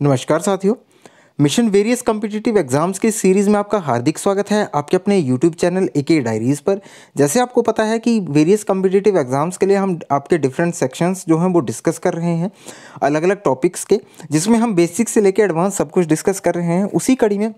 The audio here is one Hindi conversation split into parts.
नमस्कार साथियों। मिशन वेरियस कम्पिटिटिव एग्ज़ाम्स के सीरीज़ में आपका हार्दिक स्वागत है आपके अपने यूट्यूब चैनल ए के डायरीज़ पर। जैसे आपको पता है कि वेरियस कम्पिटिटिव एग्ज़ाम्स के लिए हम आपके डिफरेंट सेक्शंस जो हैं वो डिस्कस कर रहे हैं अलग अलग टॉपिक्स के, जिसमें हम बेसिक से लेकर एडवांस सब कुछ डिस्कस कर रहे हैं, उसी कड़ी में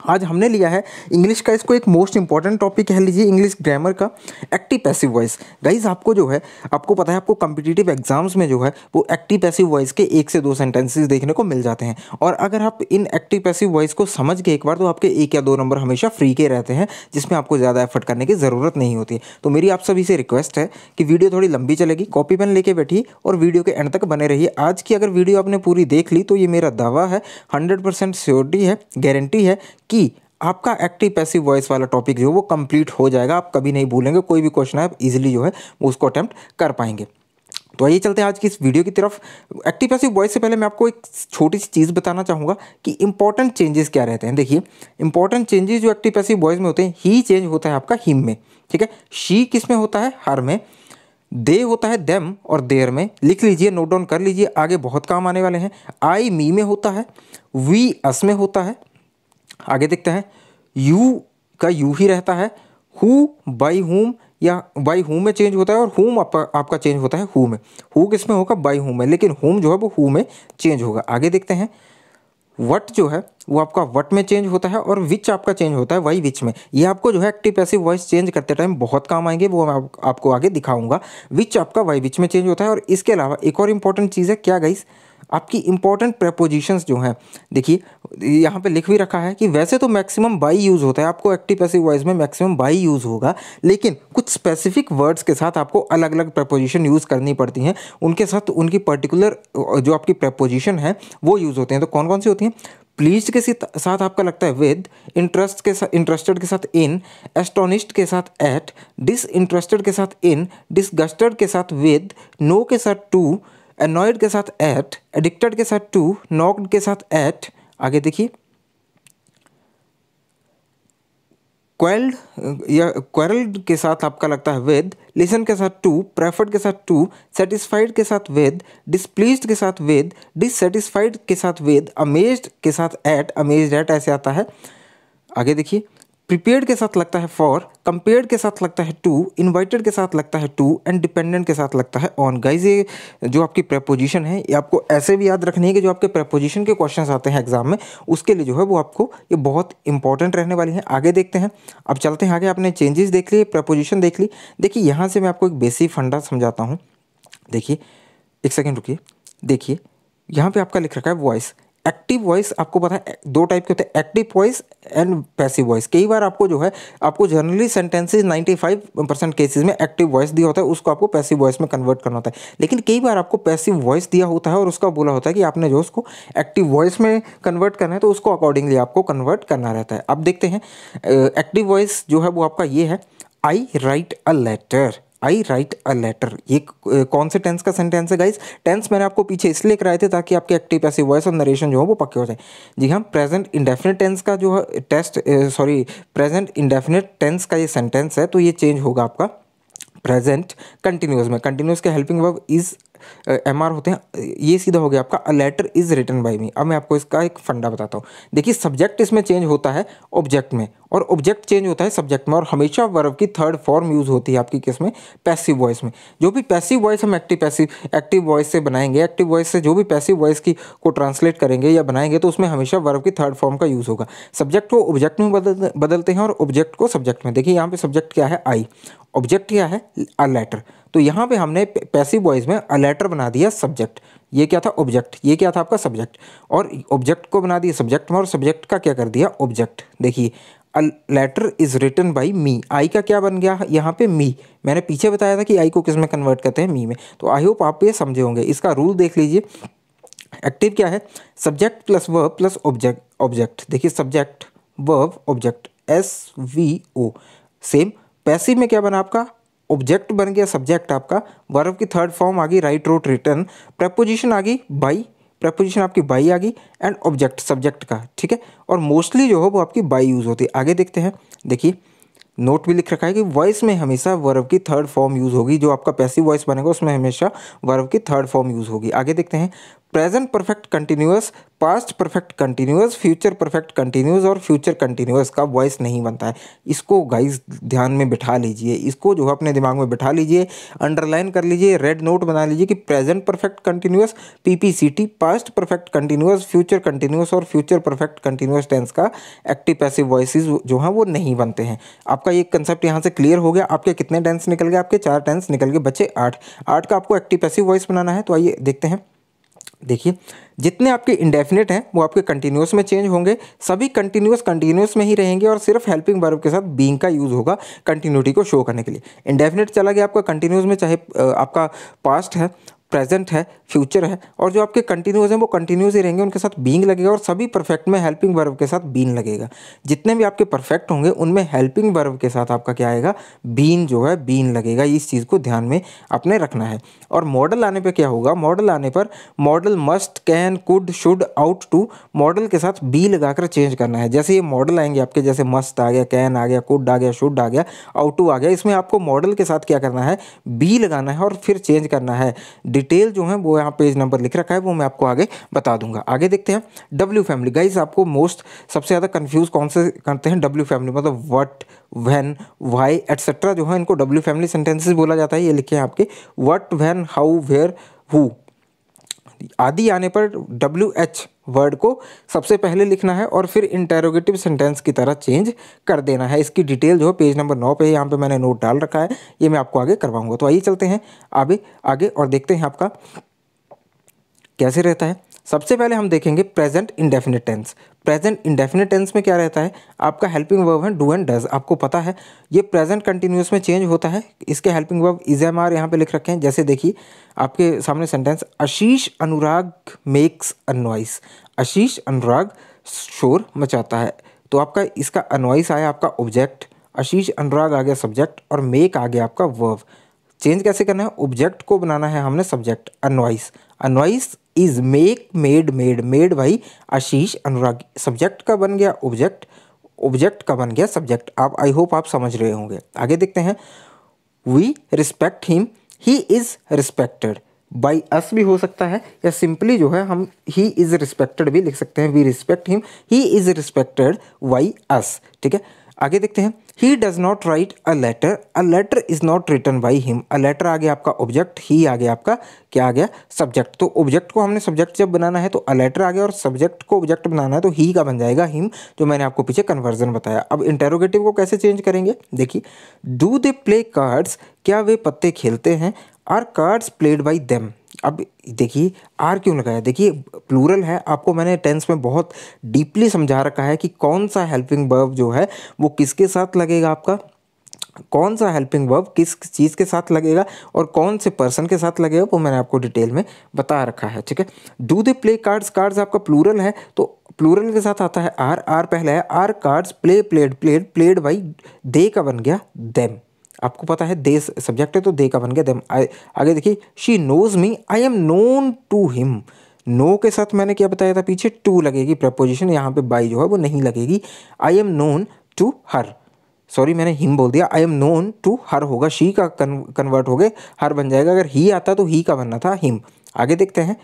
आज हमने लिया है इंग्लिश का इसको एक मोस्ट इंपॉर्टेंट टॉपिक कह लीजिए इंग्लिश ग्रामर का एक्टिव पैसिव वॉइस गाइज़ आपको जो है, आपको पता है, आपको कम्पिटिटिव एग्ज़ाम्स में जो है, वो एक्टिव पैसिव वॉइस के एक से दो सेंटेंसेस देखने को मिल जाते हैं। और अगर आप इन एक्टिव पैसिव वॉइस को समझ के एक बार तो आपके एक या दो नंबर हमेशा फ्री के रहते हैं, जिसमें आपको ज़्यादा एफर्ट करने की ज़रूरत नहीं होती तो मेरी आप सभी से रिक्वेस्ट है कि वीडियो थोड़ी लंबी चलेगी कॉपी पेन लेके बैठिए और वीडियो के एंड तक बने रहिए। आज की अगर वीडियो आपने पूरी देख ली तो ये मेरा दावा है हंड्रेड परसेंट है गारंटी है कि आपका एक्टिव पैसिव वॉइस वाला टॉपिक जो वो कंप्लीट हो जाएगा। आप कभी नहीं भूलेंगे, कोई भी क्वेश्चन आप इजीली जो है उसको अटैम्प्ट कर पाएँगे। तो आइए चलते हैं आज की इस वीडियो की तरफ़। एक्टिव पैसिव वॉइस से पहले मैं आपको एक छोटी सी चीज़ बताना चाहूँगा कि इंपॉर्टेंट चेंजेस क्या रहते हैं। देखिए इंपॉर्टेंट चेंजेस जो एक्टिव पैसिव वॉइस में होते हैं ही चेंज होता है आपका हिम में, ठीक है? शी किसमें होता है? हर में। दे होता है देम और देर में। लिख लीजिए नोट डाउन कर लीजिए, आगे बहुत काम आने वाले हैं। आई मी में होता है वी अस में होता है आगे देखते हैं। यू का यू ही रहता है। हु बाई हुम या बाई हुम में चेंज होता है और हुम आपका आपका चेंज होता है हु में। हु किसमें होगा? बाई हुम में। लेकिन हुम जो है वो हु में चेंज होगा। आगे देखते हैं। वट जो है वो आपका वट में चेंज होता है और विच आपका चेंज होता है वाई विच में। ये आपको जो है एक्टिव पैसिव वॉइस चेंज करते टाइम बहुत काम आएँगे। वो मैं आप, आपको आगे दिखाऊँगा। विच आपका वाई विच में चेंज होता है और इसके अलावा एक और इंपॉर्टेंट चीज़ है। क्या गाइस? आपकी इंपॉर्टेंट प्रपोजिशंस जो हैं, देखिए, यहाँ पे लिख भी रखा है कि वैसे तो मैक्सिमम बाई यूज़ होता है, आपको एक्टिव पैसिव वॉइस में मैक्सिमम बाई यूज़ होगा, लेकिन कुछ स्पेसिफिक वर्ड्स के साथ आपको अलग अलग प्रपोजिशन यूज़ करनी पड़ती हैं, उनके साथ उनकी पर्टिकुलर जो आपकी प्रपोजिशन है, वो यूज़ होते हैं। तो कौन कौन सी होती हैं? प्लीज़ के साथ आपका लगता है विद इंटरेस्ट के साथ इंटरेस्टेड के साथ इन एस्टोनिस्ट के साथ एट डिस इंटरेस्टेड के साथ इन डिसगस्टेड के साथ विद नो के साथ टू एनॉयड के साथ एट एडिक्टेड के साथ टू नॉक्ड के साथ एट आगे देखिए क्वेल्ड या क्वेरल्ड के साथ आपका लगता है वेद लिसन के साथ टू प्रेफर्ड के साथ टू सेटिस्फाइड के साथ वेद डिसप्लीज के साथ वेद डिससेटिस्फाइड के साथ वेद अमेज्ड के साथ एट अमेज्ड एट ऐसे आता है आगे देखिए प्रिपेयर्ड के साथ लगता है फॉर कंपेयर्ड के साथ लगता है टू इनवाइटेड के साथ लगता है टू एंड डिपेंडेंट के साथ लगता है ऑन गाइज़ ये जो आपकी प्रपोजिशन है, ये आपको ऐसे भी याद रखनी है कि जो आपके प्रपोजिशन के क्वेश्चन आते हैं एग्ज़ाम में, उसके लिए जो है वो आपको ये बहुत इंपॉर्टेंट रहने वाली है। आगे देखते हैं। अब चलते हैं आगे। आपने चेंजेस देख लिए प्रपोजिशन देख ली। देखिए, यहाँ से मैं आपको एक बेसिक फंडा समझाता हूँ। देखिए, एक सेकेंड रुकिए। देखिए, यहाँ पे आपका लिख रखा है वॉइस एक्टिव वॉइस आपको पता है, दो टाइप के होते हैं active voice and passive voice कई बार आपको जो है, आपको जनरली सेंटेंसेज 95 परसेंट केसेज में एक्टिव वॉइस दिया होता है, उसको आपको पैसिव वॉइस में कन्वर्ट करना होता है। लेकिन कई बार आपको पैसिव वॉइस दिया होता है और उसका बोला होता है कि आपने जो उसको एक्टिव वॉइस में कन्वर्ट करना है तो उसको अकॉर्डिंगली आपको कन्वर्ट करना रहता है। अब देखते हैं एक्टिव वॉइस जो है, वो आपका ये है I write a letter I write a letter ये कौन से टेंस का सेंटेंस है गाइज़ टेंस मैंने आपको पीछे इसलिए कराए थे ताकि आपके एक्टिव पैसिव वॉइस और नरेशन जो हो वो पक्के हो जाए। जी हाँ प्रेजेंट इंडेफिनेट टेंस का जो है test sorry present indefinite tense का ये सेंटेंस है तो ये चेंज होगा आपका। प्रेजेंट कंटिन्यूस में। कंटिन्यूस के helping verb is am are होते हैं, ये सीधा हो गया आपका a letter is written by me अब मैं आपको इसका एक फंडा बताता हूँ। देखिए सब्जेक्ट इसमें चेंज होता है ऑब्जेक्ट में, और ऑब्जेक्ट चेंज होता है सब्जेक्ट में, और हमेशा वर्ब की थर्ड फॉर्म यूज़ होती है आपकी किसमें पैसिव वॉइस में। जो भी पैसिव वॉइस हम एक्टिव पैसिव एक्टिव वॉइस से बनाएँगे एक्टिव वॉइस से जो भी पैसिव वॉइस की, को ट्रांसलेट करेंगे या बनाएँगे तो उसमें हमेशा वर्ब की थर्ड फॉर्म का यूज़ होगा। सब्जेक्ट को ऑब्जेक्ट में बदल, बदलते हैं और ऑब्जेक्ट को सब्जेक्ट में। देखिए, यहाँ पे सब्जेक्ट क्या है? आई ऑब्जेक्ट क्या है? अ लेटर तो यहाँ पे हमने पैसिव वॉइस में अ लेटर बना दिया सब्जेक्ट ये क्या था? ऑब्जेक्ट ये क्या था आपका सब्जेक्ट और ऑब्जेक्ट को बना दिया सब्जेक्ट में और सब्जेक्ट का क्या कर दिया? ऑब्जेक्ट देखिए a letter is written by me I का क्या बन गया? यहाँ पे मी मैंने पीछे बताया था कि आई को किसमें कन्वर्ट करते हैं? मी में. तो आई होप आप ये समझे होंगे। इसका रूल देख लीजिए। एक्टिव क्या है? Subject plus verb plus object object देखिए subject verb object S V O same passive में क्या बना आपका? ऑब्जेक्ट बन गया सब्जेक्ट आपका। वर्ब की थर्ड फॉर्म आ गई राइट रोट रिटर्न प्रपोजिशन आ गई बाई प्रपोजिशन आपकी बाई आ गई एंड ऑब्जेक्ट सब्जेक्ट का, ठीक है? और मोस्टली जो है, वो आपकी बाई यूज़ होती है। आगे देखते हैं। देखिए नोट भी लिख रखा है कि वॉइस में हमेशा वर्ब की थर्ड फॉर्म यूज़ होगी। जो आपका पैसिव वॉइस बनेगा, उसमें हमेशा वर्ब की थर्ड फॉर्म यूज़ होगी। आगे देखते हैं। Present perfect continuous past perfect continuous future perfect continuous और फ्यूचर कंटिन्यूस का वॉइस नहीं बनता है। इसको गाइस ध्यान में बिठा लीजिए। इसको जो है अपने दिमाग में बिठा लीजिए अंडरलाइन कर लीजिए रेड नोट बना लीजिए कि present perfect continuous PPCT past perfect continuous future continuous और फ्यूचर परफेक्ट कंटिन्यूस टेंस का एक्टिव पैसिव वॉइस जो हैं वो नहीं बनते हैं। आपका ये कंसेप्ट यहाँ से क्लियर हो गया। आपके कितने टेंस निकल गए? आपके चार टेंस निकल गए। बच्चे आठ। आठ का आपको एक्टिव पैसिव वॉइस बनाना है तो आइए देखते हैं। देखिए, जितने आपके इंडेफिनेट हैं, वो आपके कंटिन्यूस में चेंज होंगे। सभी कंटिन्यूस कंटिन्यूस में ही रहेंगे और सिर्फ़ हेल्पिंग वर्ब के साथ बींग का यूज़ होगा कंटिन्यूटी को शो करने के लिए। इंडेफिनेट चला गया आपका कंटिन्यूस में, चाहे आपका पास्ट है प्रेजेंट है फ्यूचर है, और जो आपके कंटिन्यूस हैं, वो कंटिन्यूस ही रहेंगे, उनके साथ बीइंग लगेगा और सभी परफेक्ट में हेल्पिंग वर्ब के साथ बीन लगेगा। जितने भी आपके परफेक्ट होंगे, उनमें हेल्पिंग वर्ब के साथ आपका क्या आएगा? बीन जो है बीन लगेगा। इस चीज़ को ध्यान में अपने रखना है। और मॉडल आने पर क्या होगा? मॉडल आने पर modal must can could should ought to modal के साथ बी लगाकर चेंज करना है। जैसे ये मॉडल आएँगे आपके, जैसे मस्ट आ गया कैन आ गया कुड आ गया शुड आ गया आउट टू आ गया। इसमें आपको मॉडल के साथ क्या करना है? बी लगाना है और फिर चेंज करना है। डिटेल जो है वो यहाँ पेज नंबर लिख रखा है, वो मैं आपको आगे बता दूँगा। आगे देखते हैं। डब्ल्यू फैमिली गाइज़ आपको मोस्ट सबसे ज़्यादा कन्फ्यूज़ कौन से करते हैं डब्ल्यू फैमिली मतलब वट वैन वाई एट्सेट्रा जो है इनको डब्ल्यू फैमिली सेंटेंसेज बोला जाता है। ये लिखे हैं आपके what when how where who आदि आने पर डब्ल्यू एच वर्ड को सबसे पहले लिखना है और फिर इंटेरोगेटिव सेंटेंस की तरह चेंज कर देना है। इसकी डिटेल जो है पेज नंबर नौ पे यहाँ पे मैंने नोट डाल रखा है। ये मैं आपको आगे करवाऊँगा। तो आइए चलते हैं। आगे आगे और देखते हैं आपका कैसे रहता है। सबसे पहले हम देखेंगे present indefinite tense present indefinite tense में क्या रहता है? आपका हेल्पिंग वर्ब है डू एंड डज आपको पता है, ये प्रेजेंट कंटिन्यूस में चेंज होता है। इसके helping verb is am are यहाँ पे लिख रखे हैं। जैसे देखिए, आपके सामने सेंटेंस आशीष अनुराग मेक्स अनवाइस आशीष अनुराग शोर मचाता है। तो आपका इसका अनवाइस आया, आपका ऑब्जेक्ट आशीष अनुराग आ गया सब्जेक्ट और मेक आ गया आपका वर्ब चेंज कैसे करना है? ऑब्जेक्ट को बनाना है हमने subject अनवाइस अनवाइस is make, made made made भाई आशीष अनुराग सब्जेक्ट का बन गया ऑब्जेक्ट ऑब्जेक्ट का बन गया सब्जेक्ट आप आई होप आप समझ रहे होंगे। आगे देखते हैं। We respect him he is respected by us भी हो सकता है, या सिंपली जो है हम ही इज़ रिस्पेक्टेड भी लिख सकते हैं। We respect him he is respected by us ठीक है? आगे देखते हैं। He does not write a letter a letter is not written by him a letter आ गया आपका ऑब्जेक्ट ही आ गया आपका क्या आ गया? सब्जेक्ट तो ऑब्जेक्ट को हमने सब्जेक्ट जब बनाना है तो अ लेटर आ गया और सब्जेक्ट को ऑब्जेक्ट बनाना है तो ही का बन जाएगा हिम जो मैंने आपको पीछे कन्वर्जन बताया। अब इंटेरोगेटिव को कैसे चेंज करेंगे? देखिए डू दे प्ले कार्ड्स क्या वे पत्ते खेलते हैं? Are cards played by them अब देखिए, आर क्यों लगाया? देखिए प्लूरल है, आपको मैंने टेंस में बहुत डीपली समझा रखा है कि कौन सा हेल्पिंग वर्ब जो है, वो किसके साथ लगेगा आपका? कौन सा हेल्पिंग वर्ब किस चीज़ के साथ लगेगा और कौन से पर्सन के साथ लगेगा, वो मैंने आपको डिटेल में बता रखा है, ठीक है? Do they play cards cards आपका प्लूरल है तो प्लूरल के साथ आता है आर आर पहला है are cards play played played played by they का बन गया देम आपको पता है दे सब्जेक्ट है तो दे का बन गया देम आगे देखिए she knows me I am known to him know के साथ मैंने क्या बताया था पीछे? टू लगेगी प्रपोजिशन यहाँ पे बाई जो है वो नहीं लगेगी. I am known to her sorry मैंने हिम बोल दिया. I am known to her होगा. शी का कन्वर्ट हो गए. हर बन जाएगा. अगर ही आता तो ही का बनना था हिम आगे देखते हैं.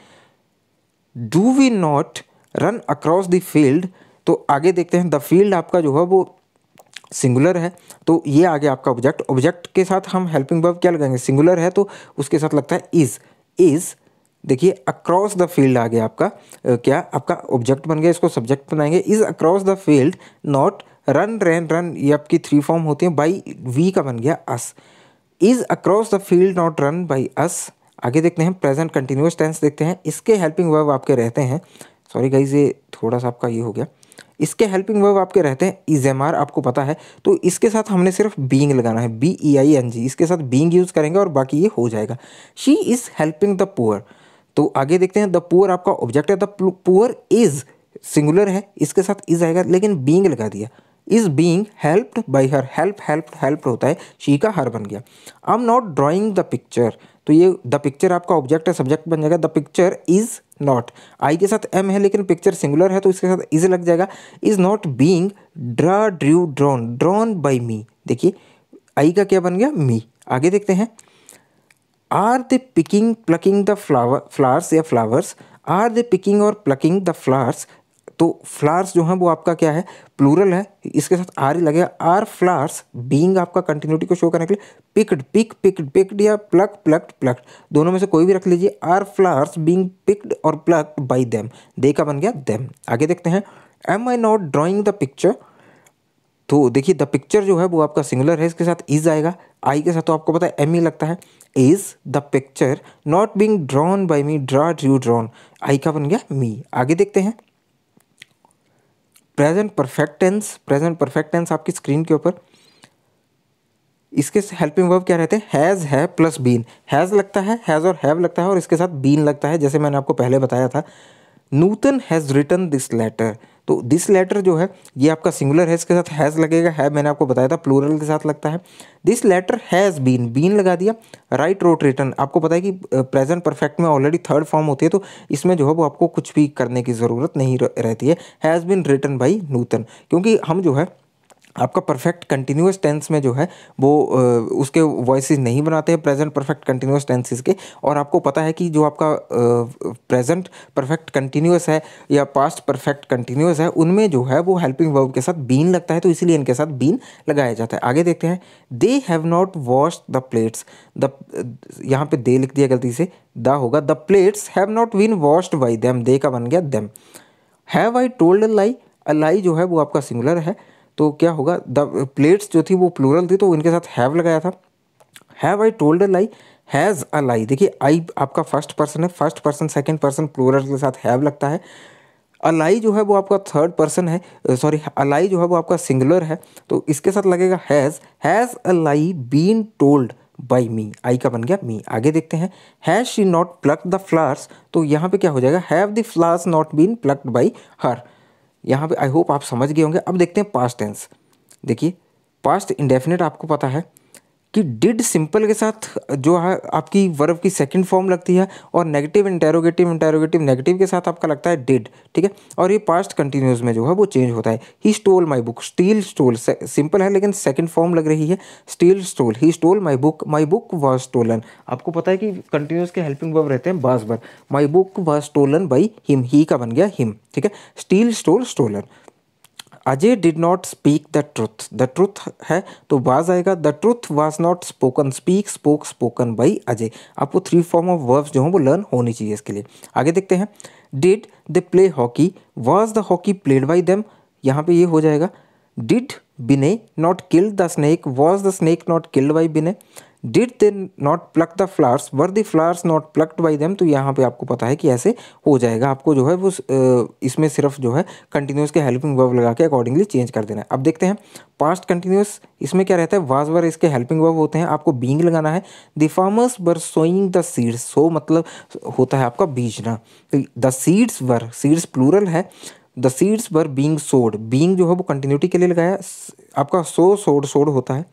Do we not run across the field तो आगे देखते हैं. द फ़ील्ड आपका जो है वो सिंगुलर है तो ये आ गया आपका ऑब्जेक्ट ऑब्जेक्ट के साथ हम हेल्पिंग वर्ब क्या लगाएँगे? सिंगुलर है तो उसके साथ लगता है इज़ इज़ देखिए अक्रॉस द फ़ील्ड आ गया आपका क्या? आपका ऑब्जेक्ट बन गया, इसको सब्जेक्ट बनाएँगे. Is across the field not run ran run ये आपकी थ्री फॉर्म होती हैं बाई वी का बन गया us is across the field not run by us आगे देखते हैं प्रेजेंट कंटिन्यूस टेंस देखते हैं. इसके हेल्पिंग वर्ब आपके रहते हैं. सॉरी गाइज़ ये थोड़ा सा आपका ये हो गया. इसके हेल्पिंग वर्ब आपके रहते हैं इज़ एम आर आपको पता है। तो इसके साथ हमने सिर्फ़ बींग लगाना है B E I N G इसके साथ बींग यूज़ करेंगे और बाकी ये हो जाएगा। She is helping the poor तो आगे देखते हैं द पुअर आपका ऑब्जेक्ट है द पुअर इज़ सिंगुलर है, इसके साथ इज़ आएगा, लेकिन बींग लगा दिया। Is being helped by her help help help होता है। शी का हर बन गया। I am not drawing the picture तो ये द पिक्चर आपका ऑब्जेक्ट है सब्जेक्ट बन जाएगा। The picture is not I के साथ एम है, लेकिन पिक्चर सिंगुलर है तो इसके साथ इज़ लग जाएगा। Is not being draw drew drawn drawn by me देखिए आई का क्या बन गया? मी आगे देखते हैं। Are the picking plucking the flower flowers या फ्लावर्स आर द पिकिंग और प्लकिंग द फ्लावर्स तो फ्लावर्स जो हैं वो आपका क्या है? प्लूरल है। इसके साथ आर ही लगेगा। आर फ्लावर्स बीइंग आपका कंटिन्यूटी को शो करने के लिए पिक्ड पिक पिक्ड पिक्ड या प्लक प्लक्ड प्लक्ड दोनों में से कोई भी रख लीजिए। आर फ्लावर्स बीइंग पिक्ड और प्लक्ड बाय देम दे का बन गया देम आगे देखते हैं। Am I not drawing the picture तो देखिए द पिक्चर जो है वो आपका सिंगुलर है। इसके साथ इज़ आएगा। आई के साथ तो आपको पता है एम ही लगता है। Is the picture not being drawn by me draw you drawn I का बन गया मी आगे देखते हैं। Present perfect tense present perfect tense आपकी स्क्रीन के ऊपर। इसके हेल्पिंग वर्ब क्या रहते हैं? हैज़ है प्लस बीन हैज़ लगता है हैज़ और हैव लगता है और इसके साथ बीन लगता है, जैसे मैंने आपको पहले बताया था। Nutan has written this letter तो दिस लेटर जो है, ये आपका सिंगुलर हैज़ के साथ हैज़ लगेगा, है मैंने आपको बताया था प्लूरल के साथ लगता है। This letter has been been लगा दिया राइट रोट रिटर्न आपको पता है कि प्रेजेंट परफेक्ट में ऑलरेडी थर्ड फॉर्म होती है तो इसमें जो है वो आपको कुछ भी करने की ज़रूरत नहीं रहती है। Has been written by Nutan. क्योंकि हम जो है आपका परफेक्ट कंटिन्यूस टेंस में जो है, वो उसके वॉइसेस नहीं बनाते हैं प्रेजेंट परफेक्ट कंटिन्यूस टेंसेस के, और आपको पता है कि जो आपका प्रेजेंट परफेक्ट कंटिन्यूस है या पास्ट परफेक्ट कंटिन्यूस है, उनमें जो है वो हेल्पिंग वर्ब के साथ बीन लगता है तो इसीलिए इनके साथ बीन लगाया जाता है। आगे देखते हैं। They have not wash the plates the यहाँ पे दे लिख दिया गलती से। द होगा the plates have not been washed by them they का बन गया them have I told lie a lie जो है वो आपका सिंगुलर है। तो क्या होगा? द प्लेट्स जो थी वो प्लूरल थी तो इनके साथ हैव लगाया था। Have I told a lie has a lie देखिए आई आपका फ़र्स्ट पर्सन है। First person second person plural के साथ हैव लगता है। अलाई जो है वो आपका थर्ड पर्सन है। सॉरी अलाई जो है वो आपका सिंगुलर है। तो इसके साथ लगेगा has has a lie been told by me I का बन गया मी आगे देखते हैं। Has she not pluck the flowers तो यहाँ पे क्या हो जाएगा? Have the flowers not been plucked by her यहाँ पे आई होप आप समझ गए होंगे। अब देखते हैं पास्ट टेंस देखिए पास्ट इंडेफिनेट आपको पता है। कि डिड सिंपल के साथ, जो है, आपकी वर्ब की सेकंड फॉर्म लगती है और नेगेटिव इंटेरोगेटिव इंटेरोगेटिव नेगेटिव के साथ आपका लगता है डिड ठीक है? और ये पास्ट कंटिन्यूस में जो है, वो चेंज होता है। He stole my book steal stole simple है, लेकिन सेकंड फॉर्म लग रही है। Steal stole he stole my book my book was stolen आपको पता है कि कंटिन्यूस के हेल्पिंग वर्ब रहते हैं बास बार। My book was stolen by him he का बन गया हिम ठीक है? Steal stole stolen Ajay did not speak the truth the truth है तो वाज आएगा the truth was not spoken speak spoke spoken by Ajay. आपको थ्री फॉर्म ऑफ़ वर्ब्स जो हैं, वो लर्न होनी चाहिए इसके लिए। आगे देखते हैं। Did they play hockey was the hockey played by them यहाँ पे ये हो जाएगा। Did Bine not killed the snake was the snake not killed by Bine did they not pluck the flowers were the flowers not plucked by them तो यहाँ पे आपको पता है कि ऐसे हो जाएगा। आपको जो है वो इसमें सिर्फ़ जो है कंटिन्यूस के हेल्पिंग वर्ब लगा के अकॉर्डिंगली चेंज कर देना है। अब देखते हैं। पास्ट कंटिन्यूस इसमें क्या रहता है? वाज वर इसके हेल्पिंग वर्ब होते हैं। आपको बींग लगाना है। The farmers were sowing the seeds sow मतलब होता है आपका बीजना। The seeds were seeds plural है। The seeds were being sowed being जो है वो कंटिन्यूटी के लिए लगाया। आपका सो, सोड सोड होता है।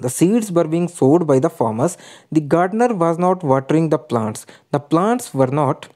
The seeds were being sowed by the farmers. The gardener was not watering the plants. The plants were not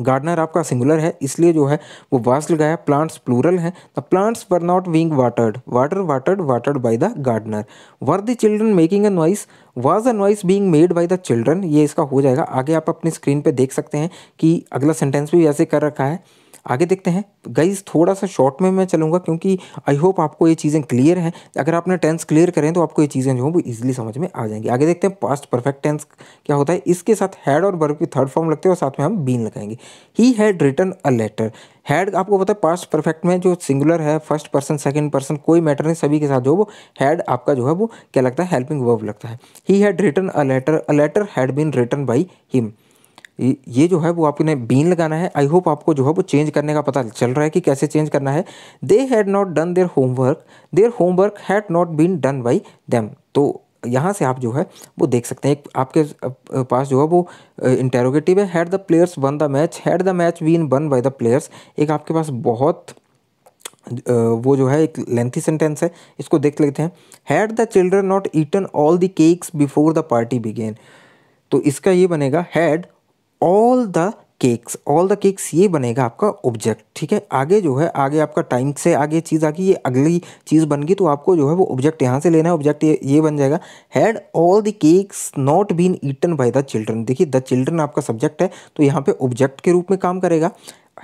gardener आपका सिंगुलर है, इसलिए जो है, वो वास लगाया प्लांट्स प्लूरल है. The plants were not being watered water watered watered by the gardener were the children making a noise was a noise being made by the children ये इसका हो जाएगा. आगे आप अपनी स्क्रीन पे देख सकते हैं कि अगला सेंटेंस भी ऐसे कर रखा है. आगे देखते हैं। गाइज़ थोड़ा सा शॉर्ट में मैं चलूँगा क्योंकि आई होप आपको ये चीज़ें क्लियर हैं। अगर आपने टेंस क्लियर करें तो आपको ये चीज़ें जो हैं वो इजीली समझ में आ जाएँगी। आगे देखते हैं पास्ट परफेक्ट टेंस क्या होता है? इसके साथ हैड और वर्ब की थर्ड फॉर्म लगते हैं और साथ में हम बीन लगाएँगे। He had return a letter had आपको पता है पास्ट परफेक्ट में जो सिंगुलर है फ़र्स्ट पर्सन सेकंड पर्सन कोई मैटर नहीं, सभी के साथ जो वो हैड आपका जो है वो क्या लगता है? हेल्पिंग वर्ब लगता है। He had return a letter a letter had been return by him ये जो है, वो आपने बीन लगाना है। आई होप आपको जो है, वो चेंज करने का पता चल रहा है कि कैसे चेंज करना है। They had not done their homework their homework had not been done by them तो यहाँ से आप जो है, वो देख सकते हैं। एक, आपके पास जो है, वो इंटेरोगेटिव है। Had the players won the match had the match been won by the players एक आपके पास बहुत वो जो है, एक लेंथी सेंटेंस है। इसको देख लेते हैं। Had the children not eaten all the cakes before the party began तो इसका ये बनेगा had all the cakes all the cakes ये बनेगा आपका ऑब्जेक्ट ठीक है? आगे जो है, आगे आपका टाइम से आगे चीज़ आ गई ये अगली चीज़ बन गई तो आपको जो है वो ऑब्जेक्ट यहाँ से लेना है ऑब्जेक्ट ये बन जाएगा। Had all the cakes not been eaten by the children देखिए द चिल्ड्रन आपका सब्जेक्ट है तो यहाँ पे ऑब्जेक्ट के रूप में काम करेगा।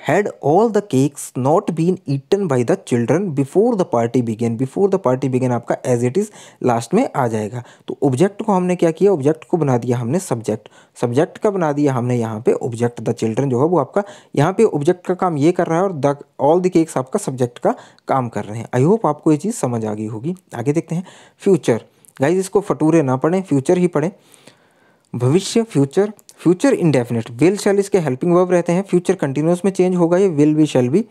Had all the cakes not been eaten by the children before the party began, before the party began आपका as it is लास्ट में आ जाएगा। तो ऑब्जेक्ट को हमने क्या किया? ऑब्जेक्ट को बना दिया हमने सब्जेक्ट सब्जेक्ट का बना दिया हमने यहाँ पे ऑब्जेक्ट द चिल्ड्रन जो है वो आपका यहाँ पे ऑब्जेक्ट का काम ये कर रहा है और द ऑल द केक्स आपका सब्जेक्ट का काम कर रहे हैं। आई होप आपको ये चीज़ समझ आ गई होगी। आगे देखते हैं। फ्यूचर गाइज़ इसको फटूरे ना पढ़ें। फ्यूचर ही पढ़ें। भविष्य future future indefinite will shall इसके हेल्पिंग वर्ब रहते हैं। फ्यूचर कंटिन्यूस में चेंज होगा, ये will be shall be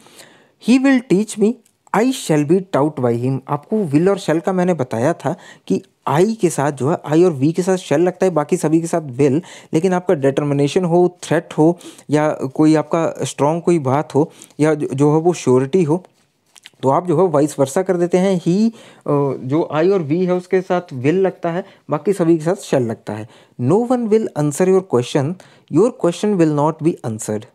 he will teach me I shall be taught by him आपको विल और शेल का मैंने बताया था कि आई के साथ जो है आई और वी के साथ शेल लगता है, बाकी सभी के साथ विल लेकिन आपका डिटर्मिनेशन हो थ्रेट हो, या कोई आपका स्ट्रॉन्ग कोई बात हो, या जो है वो श्योरिटी हो तो आप जो है वाइस वर्षा कर देते हैं। ही जो आई और वी है उसके साथ विल लगता है, बाकी सभी के साथ शेल लगता है। No one will answer your question your question will not be answered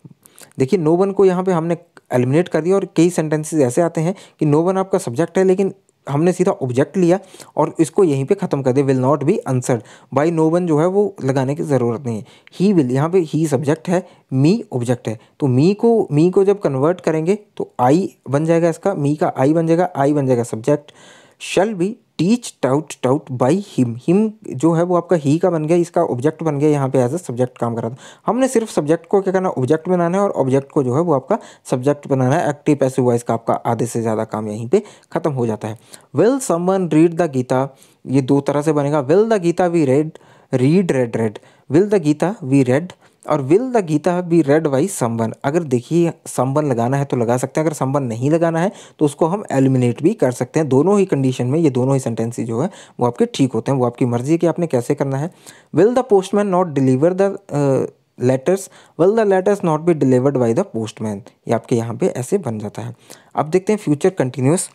देखिए नो वन को यहाँ पे हमने एलिमिनेट कर दिया और कई सेंटेंसेस ऐसे आते हैं कि नो वन आपका सब्जेक्ट है, लेकिन हमने सीधा ऑब्जेक्ट लिया और इसको यहीं पे ख़त्म कर दिया। Will not be answered by no one जो है वो लगाने की ज़रूरत नहीं है। ही विल यहाँ पे ही सब्जेक्ट है मी ऑब्जेक्ट है। तो मी को मी को जब कन्वर्ट करेंगे तो आई बन जाएगा इसका मी का आई बन जाएगा आई बन जाएगा subject shall be teach taught taught by him him जो है वो आपका ही का बन गया, इसका ऑब्जेक्ट बन गया यहाँ पे एज अ सब्जेक्ट काम कर रहा था। हमने सिर्फ़ सब्जेक्ट को क्या करना ऑब्जेक्ट बनाना है और ऑब्जेक्ट को जो है वो आपका सब्जेक्ट बनाना है एक्टिव पैसिव वॉइस का आपका आधे से ज़्यादा काम यहीं पे खत्म हो जाता है। Will someone read the Gita ये दो तरह से बनेगा। Will the Gita be read read read read will the Gita be read और will the Gita be read by someone अगर देखिए संबन लगाना है तो लगा सकते हैं, अगर संबन नहीं लगाना है तो उसको हम एलिमिनेट भी कर सकते हैं। दोनों ही कंडीशन में, ये दोनों ही सेंटेंस जो है, वो आपके ठीक होते हैं, वो आपकी मर्ज़ी है कि आपने कैसे करना है। Will the postman not deliver the letters will the letters not be delivered by the postman ये आपके यहाँ पे ऐसे बन जाता है। अब देखते हैं future continuous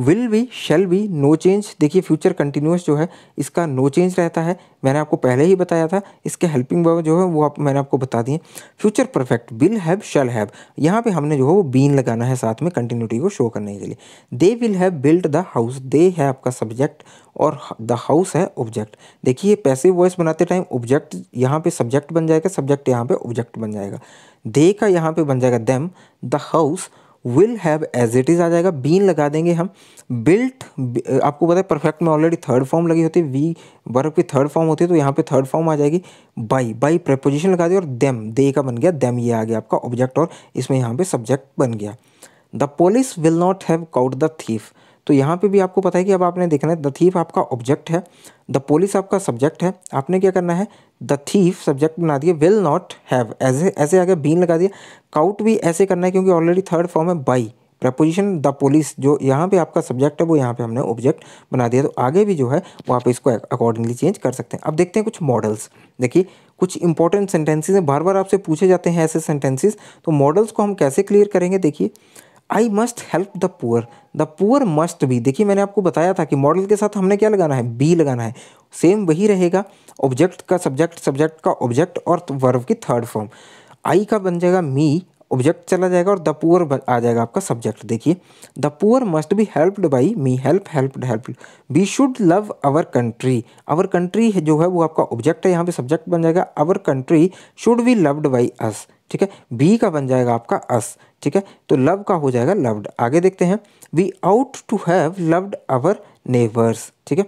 will be shall be no change देखिए फ्यूचर कंटिन्यूस जो है, इसका नो चेंज रहता है। मैंने आपको पहले ही बताया था, इसके हेल्पिंग वर्ब जो है, वो आप, मैंने आपको बता दिए। Future perfect will have shall have यहाँ पे हमने जो है, वो बीन लगाना है साथ में कंटिन्यूटी को शो करने के लिए। They will have build the house they है आपका सब्जेक्ट और द हाउस है ऑब्जेक्ट देखिए पैसिव वॉइस बनाते टाइम ऑब्जेक्ट यहाँ पे सब्जेक्ट बन जाएगा सब्जेक्ट यहाँ पे ऑब्जेक्ट बन जाएगा। दे का यहाँ पे बन जाएगा them the house will have as it is आ जाएगा। बीन लगा देंगे हम। बिल्ट आपको पता है परफेक्ट में ऑलरेडी थर्ड फॉर्म लगी होती है। वी वर्ब की थर्ड फॉर्म होती है तो यहाँ पे थर्ड फॉर्म आ जाएगी। बाई बाई प्रपोजिशन लगा दी और देम दे का बन गया देम ये आ गया आपका ऑब्जेक्ट और इसमें यहाँ पे सब्जेक्ट बन गया। The police will not have caught the thief तो यहाँ पे भी आपको पता है कि अब आपने देखना है द थीफ आपका ऑब्जेक्ट है द पोलिस आपका सब्जेक्ट है। आपने क्या करना है? द थीफ सब्जेक्ट बना दिया विल नॉट हैव ऐसे ऐसे आगे बीन लगा दिया। काउट भी ऐसे करना है क्योंकि ऑलरेडी थर्ड फॉर्म है बाई प्रपोजिशन द पुलिस जो यहाँ पे आपका सब्जेक्ट है, वो यहाँ पे हमने ऑब्जेक्ट बना दिया। तो आगे भी जो है, वो आप इसको अकॉर्डिंगली चेंज कर सकते हैं। अब देखते हैं कुछ मॉडल्स देखिए, कुछ इंपॉर्टेंट सेंटेंसेज हैं। बार बार आपसे पूछे जाते हैं ऐसे सेंटेंसेज तो मॉडल्स को हम कैसे क्लियर करेंगे? देखिए I must help the poor the poor must be. देखिए, मैंने आपको बताया था कि मॉडल के साथ हमने क्या लगाना है? बी लगाना है। सेम वही रहेगा, ऑब्जेक्ट का सब्जेक्ट सब्जेक्ट का ऑब्जेक्ट और वर्व की थर्ड फॉर्म। आई का बन जाएगा मी, ऑब्जेक्ट चला जाएगा और द पुअर आ जाएगा आपका सब्जेक्ट। देखिए, the poor must be helped by me, help helped help. We should love our country. Our country जो है, वो आपका ऑब्जेक्ट है, यहाँ पे सब्जेक्ट बन जाएगा। Our country should be loved by us. ठीक है, बी का बन जाएगा आपका अस। ठीक है तो लव का हो जाएगा लव्ड। आगे देखते हैं। We ought to have loved our neighbours, ठीक है?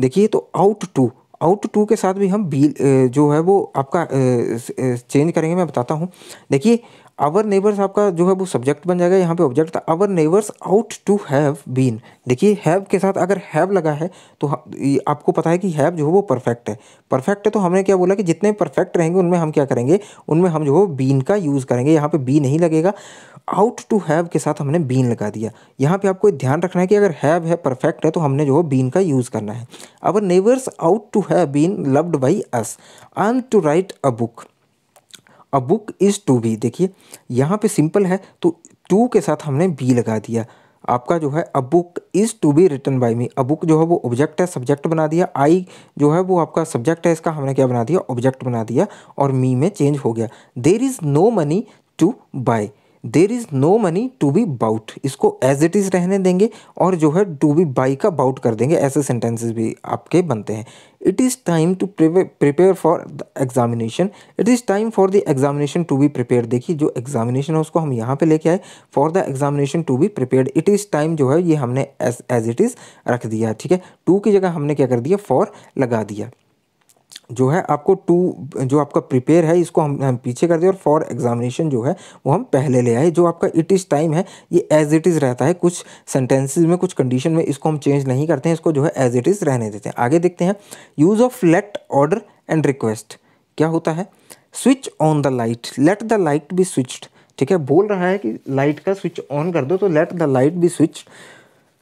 देखिए तो आउट टू आउट टू के साथ भी हम बी जो है वो आपका चेंज करेंगे, मैं बताता हूँ। देखिए आवर नेबर्स आपका जो है वो सब्जेक्ट बन जाएगा, यहाँ पे ऑब्जेक्ट था। Our neighbours ought to have been देखिए हैव के साथ अगर हैव लगा है तो आपको पता है कि हैव जो है वो परफेक्ट है। परफेक्ट है तो हमने क्या बोला कि जितने परफेक्ट रहेंगे, उनमें हम क्या करेंगे? उनमें हम जो है बीन का यूज़ करेंगे। यहाँ पे बी नहीं लगेगा। आउट टू हैव के साथ हमने बीन लगा दिया। यहाँ पे आपको ध्यान रखना है कि अगर हैव है परफेक्ट है तो हमने जो है बीन का यूज़ करना है। Our neighbours ought to have been loved by us an to write a book a book is to be देखिए, यहाँ पे सिंपल है तो टू के साथ हमने बी लगा दिया। आपका जो है a book is to be return by me a book जो है, वो ऑब्जेक्ट है सब्जेक्ट बना दिया। आई जो है, वो आपका सब्जेक्ट है, इसका हमने क्या बना दिया? ऑब्जेक्ट बना दिया और मी में चेंज हो गया। There is no money to buy there is no money to be bought इसको एज इट इज़ रहने देंगे और जो है टू बी बाई का बाउट कर देंगे, ऐसे सेंटेंसेस भी आपके बनते हैं। It is time to prepare for the examination it is time for the examination to be prepare देखिए, जो एग्जामिनेशन है उसको हम यहाँ पे लेके आए। For the examination to be prepare it is time जो है ये हमने एज इट इज़ रख दिया, ठीक है? टू की जगह हमने क्या कर दिया? फॉर लगा दिया। जो है आपको टू जो आपका प्रिपेयर है, इसको हम हम पीछे कर दें और फॉर एग्जामिनेशन जो है, वो हम पहले ले आए। जो आपका इट इज़ टाइम है, ये एज इट इज़ रहता है। कुछ सेंटेंसेस में, कुछ कंडीशन में इसको हम चेंज नहीं करते हैं, इसको जो है एज इट इज़ रहने देते हैं। आगे देखते हैं। Use of let order and request क्या होता है? Switch on the light let the light be switched ठीक है? बोल रहा है कि लाइट का स्विच ऑन कर दो तो let the light be switch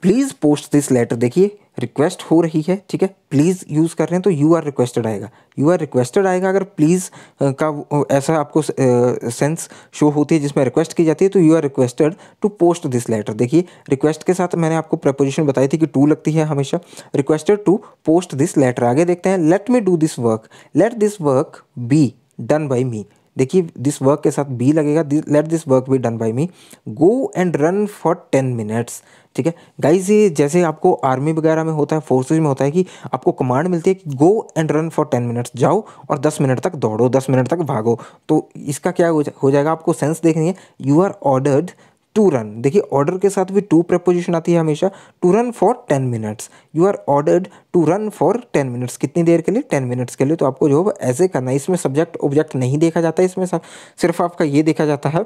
please post this letter देखिए रिक्वेस्ट हो रही है, ठीक है? प्लीज़ यूज़ कर रहे हैं तो यू आर रिक्वेस्टेड आएगा। यू आर रिक्वेस्टेड आएगा, अगर प्लीज़ का ऐसा आपको सेंस शो होती है जिसमें रिक्वेस्ट की जाती है तो you are requested to post this letter देखिए रिक्वेस्ट के साथ मैंने आपको प्रपोजिशन बताई थी कि टू लगती है हमेशा। Requested to post this letter आगे देखते हैं let me do this work let this work be done by me देखिए दिस वर्क के साथ बी लगेगा let this work be done by me go and run for ten minutes ठीक है? गाइज़ ये जैसे आपको आर्मी वगैरह में होता है फोर्सेज में होता है कि आपको कमांड मिलती है कि go and run for ten minutes जाओ और दस मिनट तक दौड़ो, दस मिनट तक भागो। तो इसका क्या हो जाएगा, आपको सेंस देखनी है you are ordered to run देखिए ऑर्डर के साथ भी टू प्रपोजिशन आती है हमेशा. To run for ten minutes you are ordered to run for ten minutes कितनी देर के लिए? टेन मिनट्स के लिए. तो आपको जो है ऐसे करना है। इसमें सब्जेक्ट ऑब्जेक्ट नहीं देखा जाता इसमें सिर्फ़ आपका ये देखा जाता है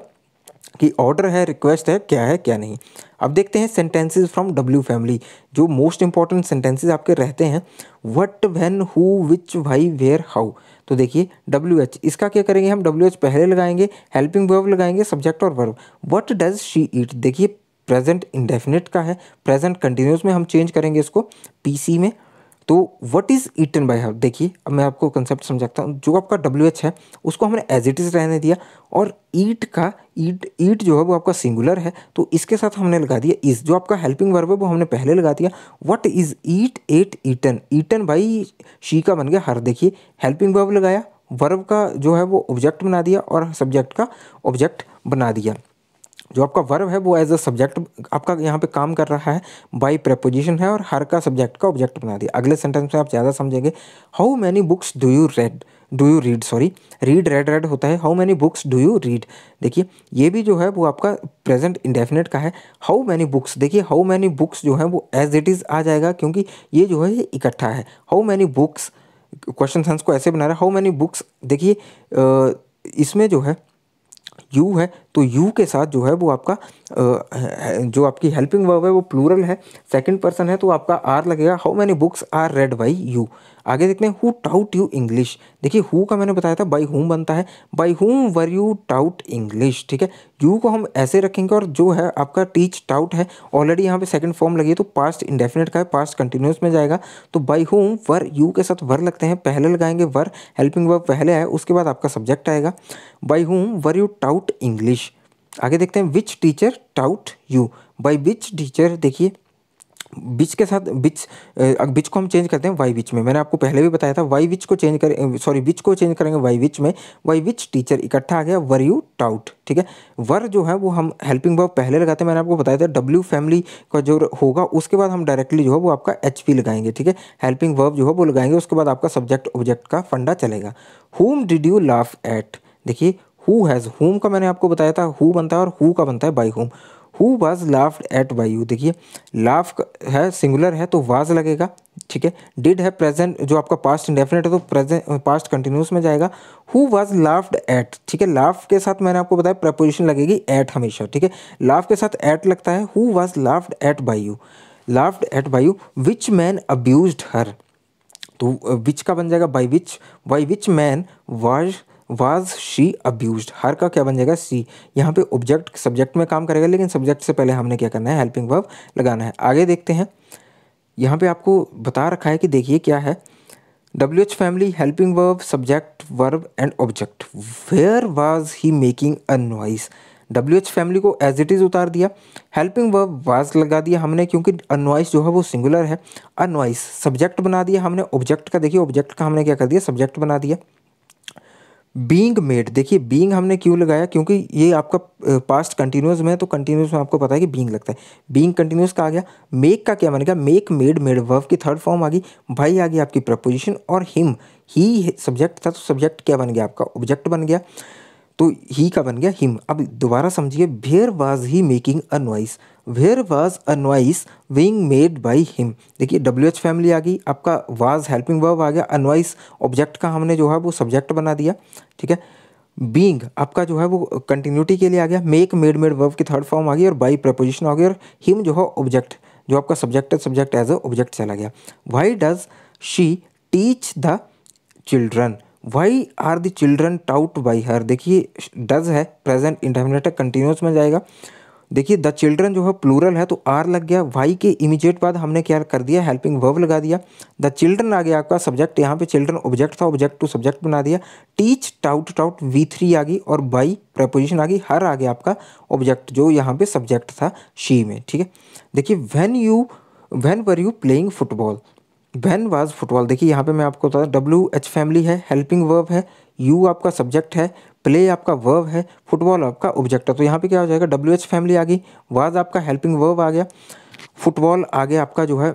कि ऑर्डर है रिक्वेस्ट है, क्या है, क्या नहीं। अब देखते हैं सेंटेंसेस फ्रॉम डब्ल्यू फैमिली जो मोस्ट इंपॉर्टेंट सेंटेंसेस आपके रहते हैं what when who which why where how तो देखिए डब्ल्यू एच इसका क्या करेंगे हम? डब्ल्यू एच पहले लगाएँगे हेल्पिंग वर्ब लगाएँगे सब्जेक्ट और verb what does she eat देखिए प्रेजेंट इंडेफिनिट का है। प्रेजेंट कंटिन्यूस में हम चेंज करेंगे इसको। पीसी में तो what is eaten by her देखिए, अब मैं आपको कंसेप्ट समझाता हूँ। जो आपका डब्ल्यू एच है, उसको हमने एज इट इज़ रहने दिया और ईट का ईट ईट जो है, वो आपका सिंगुलर है। तो इसके साथ हमने लगा दिया इस जो आपका हेल्पिंग वर्ब है, वो हमने पहले लगा दिया। What is eat ate eaten eaten by she का बन गया हर देखिए हेल्पिंग वर्ब लगाया वर्ब का जो है, वो ऑब्जेक्ट बना दिया और सब्जेक्ट का ऑब्जेक्ट बना दिया। जो आपका वर्ब है, वो एज अ सब्जेक्ट आपका यहाँ पे काम कर रहा है बाई प्रपोजिशन है और हर का सब्जेक्ट का ऑब्जेक्ट बना दिया। अगले सेंटेंस में आप ज़्यादा समझेंगे how many books do you read do you read sorry read read read होता है how many books do you read देखिए, ये भी जो है, वो आपका प्रेजेंट इंडेफिनेट का है। हाउ मैनी बुक्स देखिए हाउ मैनी बुक्स जो है, वो एज इट इज़ आ जाएगा, क्योंकि ये जो है, ये इकट्ठा है। How many books question sense को ऐसे बना रहा है हाउ मैनी बुक्स देखिए इसमें जो है यू है तो यू के साथ जो है वो आपका जो आपकी हेल्पिंग वर्ब है, वो प्लूरल है सेकंड पर्सन है तो आपका आर लगेगा how many books are read by you आगे देखते हैं हु टाउट यू इंग्लिश देखिए हु का मैंने बताया था बाई हुम बनता है बाई हुम वर यू टाउट इंग्लिश ठीक है यू को हम ऐसे रखेंगे, और जो है आपका टीच टाउट है ऑलरेडी यहाँ पे सेकंड फॉर्म लगी है तो पास्ट इंडेफिनेट का है पास्ट कंटिन्यूस में जाएगा तो बाई हुम वर यू के साथ वर लगते हैं, पहले लगाएँगे वर हेल्पिंग वर्ब पहले आए उसके बाद आपका सब्जेक्ट आएगा बाई हुम वर यू टाउट इंग्लिश आगे देखते हैं which teacher taught you by which teacher देखिए बिच के साथ बिच बिच को हम चेंज करते हैं वाई विच में। मैंने आपको पहले भी बताया था वाई विच को चेंज करें सॉरी विच को चेंज करेंगे वाई विच में। वाई विच टीचर इकट्ठा आ गया वर यू टाउट ठीक है? वर जो है, वो हम हेल्पिंग वर्ब पहले लगाते हैं, मैंने आपको बताया था डब्ल्यू फैमिली का जो होगा, उसके बाद हम डायरेक्टली जो है, वो आपका एच पी लगाएँगे, ठीक है? हेल्पिंग वर्ब जो है, वो लगाएँगे, उसके बाद आपका सब्जेक्ट ऑब्जेक्ट का फंडा चलेगा। Whom did you laugh at देखिए हु हैज़ होम का मैंने आपको बताया था हु बनता है और हु का बनता है by whom who was laughed at by you देखिए लाफ है सिंगुलर है तो वाज लगेगा, ठीक है? डिड है प्रेजेंट जो आपका पास्ट इंडेफिनेट है तो प्रेजेंट पास्ट कंटिन्यूस में जाएगा। हु वाज लाफ्ड एट ठीक है लाफ के साथ मैंने आपको बताया प्रपोजिशन लगेगी एट हमेशा, ठीक है? लाफ के साथ एट लगता है who was laughed at by you laughed at by you which man abuse her तो विच का बन जाएगा by which by which man was was she abuse her का क्या बन जाएगा? सी यहाँ पे ऑब्जेक्ट सब्जेक्ट में काम करेगा, लेकिन सब्जेक्ट से पहले हमने क्या करना है? हेल्पिंग वर्ब लगाना है। आगे देखते हैं। यहाँ पे आपको बता रखा है कि देखिए क्या है। W H family helping verb subject verb and object where was he making a noise W H family को एज इट इज़ उतार दिया। हेल्पिंग वर्ब वाज लगा दिया हमने क्योंकि अनवाइस जो है वो सिंगुलर है। अनवाइस सब्जेक्ट बना दिया हमने। ऑब्जेक्ट का देखिए ऑब्जेक्ट का हमने क्या कर दिया? सब्जेक्ट बना दिया। बींग मेड देखिए बींग हमने क्यों लगाया? क्योंकि ये आपका पास्ट कंटिन्यूस में है तो कंटिन्यूस में आपको पता है कि बींग लगता है। बींग कंटिन्यूस का आ गया? मेक का क्या बनेगा? मेक मेड मेड वर्व की थर्ड फॉर्म आ गई। भाई आ गई आपकी प्रपोजिशन और हिम ही सब्जेक्ट था तो सब्जेक्ट क्या बन गया? आपका ऑब्जेक्ट बन गया। तो ही का बन गया हिम अब दोबारा समझिए where was he making a noise where was a noise being made by him देखिए डब्ल्यू एच फैमिली आ गई, आपका वाज हेल्पिंग वर्ब आ गया अनवाइस ऑब्जेक्ट का हमने जो है वो सब्जेक्ट बना दिया, ठीक है? बींग आपका जो है वो कंटिन्यूटी के लिए आ गया मेक मेड मेड वर्ब की थर्ड फॉर्म आ गई और बाई प्रपोजिशन आ गई और हिम जो है ऑब्जेक्ट जो आपका सब्जेक्ट है सब्जेक्ट एज अ ऑब्जेक्ट चला गया। Why does she teach the children why are the children taught by her देखिए डज है प्रेजेंट इंडेफिनेट कंटिन्यूस में जाएगा। देखिए, द चिल्ड्रन जो है प्लूरल है तो आर लग गया, वाई के इमीजिएट बाद हमने क्या कर दिया, हेल्पिंग वर्ब लगा दिया। द चिल्ड्रन आ गया आपका सब्जेक्ट, यहाँ पे चिल्ड्रन ऑब्जेक्ट था, ऑब्जेक्ट टू सब्जेक्ट बना दिया। Teach taught taught V three आ गई और बाई प्रपोजिशन आ गई, हर आ गया आपका ऑब्जेक्ट जो यहाँ पे सब्जेक्ट था, शी में, ठीक है। देखिए when you when were you playing football when was football देखिए, यहाँ पे मैं आपको बता दूँ डब्ल्यू एच फैमिली है हेल्पिंग वर्ब है यू आपका सब्जेक्ट है प्ले आपका वर्व है फुटबॉल आपका ऑब्जेक्ट है। तो यहाँ पे क्या हो जाएगा? डब्ल्यू एच फैमिली आ गई वाज आपका हेल्पिंग वर्व आ गया फुटबॉल आ गया आपका जो है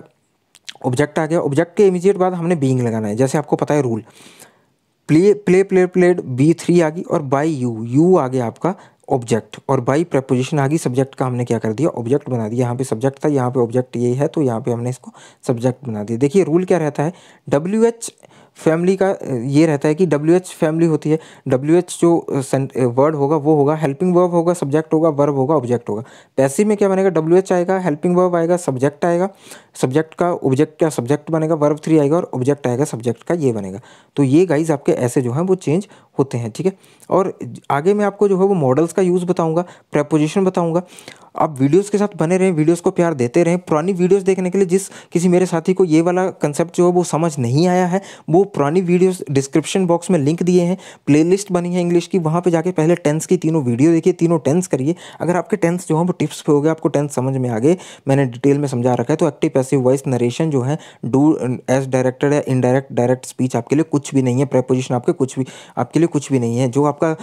ऑब्जेक्ट आ गया। ऑब्जेक्ट के इमीजिएट बाद हमने बींग लगाना है, जैसे आपको पता है rule play play play played V three आ गई और बाई यू यू आ गया आपका ऑब्जेक्ट और बाई प्रपोजिशन आ गई सब्जेक्ट का हमने क्या कर दिया? ऑब्जेक्ट बना दिया। यहाँ पे सब्जेक्ट था, यहाँ पे ऑब्जेक्ट ये है तो यहाँ पे हमने इसको सब्जेक्ट बना दिया। देखिए रूल क्या रहता है? डब्ल्यू एच फैमिली का, ये रहता है कि डब्ल्यू एच फैमिली होती है। डब्ल्यू एच जो वर्ड होगा, वो होगा हेल्पिंग वर्ब होगा सब्जेक्ट होगा वर्ब होगा ऑब्जेक्ट होगा। पैसिव में क्या बनेगा? डब्ल्यू एच आएगा हेल्पिंग वर्ब आएगा सब्जेक्ट आएगा। सब्जेक्ट का ऑब्जेक्ट क्या? सब्जेक्ट बनेगा वर्ब थ्री आएगा और ऑब्जेक्ट आएगा सब्जेक्ट का ये बनेगा। तो ये गाइज़ आपके ऐसे जो है, वो चेंज होते हैं, ठीक है? और आगे मैं आपको जो है, वो मॉडल्स का यूज़ बताऊँगा प्रपोजिशन बताऊँगा। आप वीडियोस के साथ बने रहें वीडियोस को प्यार देते रहें। पुरानी वीडियोस देखने के लिए जिस किसी मेरे साथी को ये वाला कंसेप्ट जो है वो समझ नहीं आया है, वो पुरानी वीडियोस डिस्क्रिप्शन बॉक्स में लिंक दिए हैं। प्लेलिस्ट बनी है इंग्लिश की, वहाँ पे जाके पहले टेंस की तीनों वीडियो देखिए, तीनों टेंस करिए। अगर आपके टेंस जो है वो टिप्स पे हो गए, आपको टेंस समझ में आ गए, मैंने डिटेल में समझा रखा है तो एक्टिव पैसिव वॉइस नरेशन जो है डू एज डायरेक्टेड या इनडायरेक्ट डायरेक्ट स्पीच आपके लिए कुछ भी नहीं है प्रेपोजिशन आपके कुछ भी, आपके लिए कुछ भी नहीं है। जो आपका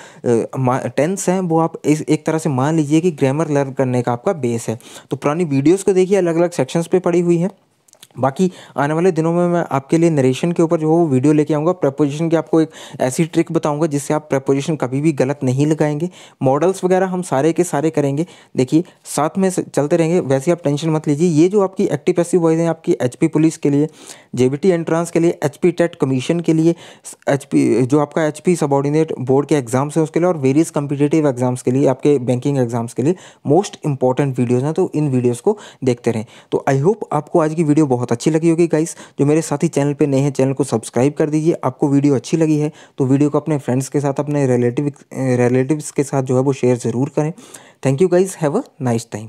टेंस है, वो आप एक तरह से मान लीजिए कि ग्रामर लर्न करने करने का आपका बेस है। तो पुरानी वीडियोज़ को देखिए अलग अलग सेक्शंस पे पड़ी हुई है। बाकी आने वाले दिनों में मैं आपके लिए नरेशन के ऊपर जो वो वीडियो लेके आऊँगा प्रपोजिशन की आपको एक ऐसी ट्रिक बताऊँगा जिससे आप प्रपोजिशन कभी भी गलत नहीं लगाएँगे। मॉडल्स वगैरह हम सारे के सारे करेंगे। देखिए, साथ में चलते रहेंगे। वैसे आप टेंशन मत लीजिए। ये जो आपकी एक्टिव पैसिव वॉइस हैं आपकी एचपी पुलिस के लिए जे एंट्रांस के लिए एचपी टेट कमीशन के लिए एचपी जो आपका एच सबॉर्डिनेट बोर्ड के एग्ज़ाम्स हैं उसके लिए और वेरियस कम्पिटेटिव एग्ज़ाम्स के लिए, आपके बैंकिंग एग्ज़ाम्स के लिए मोस्ट इंपॉर्टेंट वीडियोज़ हैं। तो इन वीडियोज़ को देखते रहें। तो आई होप आपको आज की वीडियो बहुत बहुत अच्छी लगी होगी गाइस जो मेरे साथी चैनल पे नए हैं चैनल को सब्सक्राइब कर दीजिए। आपको वीडियो अच्छी लगी है तो वीडियो को अपने फ्रेंड्स के साथ, अपने रिलेटिव रिलेटिव्स के साथ जो है वो शेयर ज़रूर करें। Thank you guys have a nice time